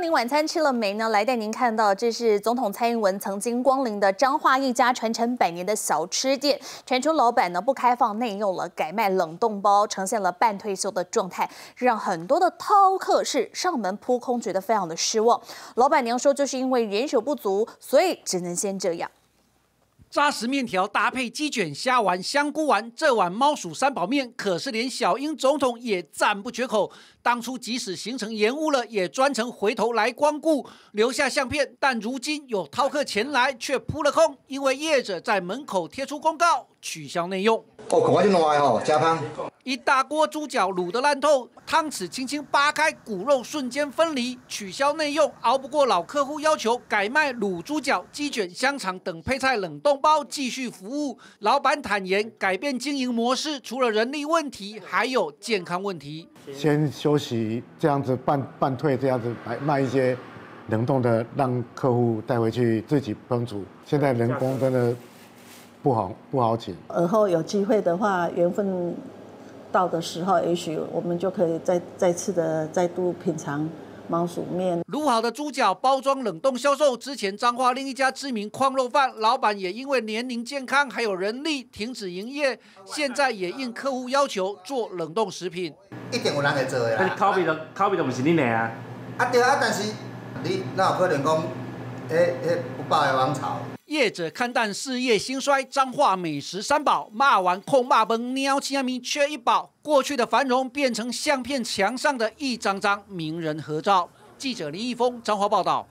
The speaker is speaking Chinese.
您晚餐吃了没呢？来带您看到，这是总统蔡英文曾经光临的彰化一家传承百年的小吃店。传出老板呢不开放内用了，改卖冷冻包，呈现了半退休的状态，让很多的饕客是上门扑空，觉得非常的失望。老板娘说，就是因为人手不足，所以只能先这样。扎实面条搭配鸡卷、虾丸、香菇丸，这碗猫鼠三宝面可是连小英总统也赞不绝口。当初即使行程延误了，也专程回头来光顾，留下相片。但如今有饕客前来，却扑了空，因为业者在门口贴出公告，取消内用。哦，看我这烂的吼，加汤。一大锅猪脚卤得烂透，汤匙轻轻扒开，骨肉瞬间分离。取消内用，熬不过老客户要求，改卖卤猪脚、鸡卷、香肠等配菜冷冻包继续服务。老板坦言，改变经营模式，除了人力问题，还有健康问题。先休息，这样子半半退，这样子来卖一些冷冻的，让客户带回去自己烹煮。现在人工真的。不好，不好请。而后有机会的话，缘分到的时候，也许我们就可以再再次的再度品尝猫鼠面。卤好的猪脚包装冷冻销售。之前彰化另一家知名矿肉饭老板也因为年龄、健康还有人力停止营业，现在也应客户要求做冷冻食品。一定有人会做的啦。口味都口味都不是你的啊。啊对啊，但是你哪有可能讲，迄迄不败的王朝？业者看淡事业兴衰，彰化美食三宝骂完控骂崩，喵七阿咪缺一宝。过去的繁荣变成相片墙上的一张张名人合照。记者林毅峰彰化报道。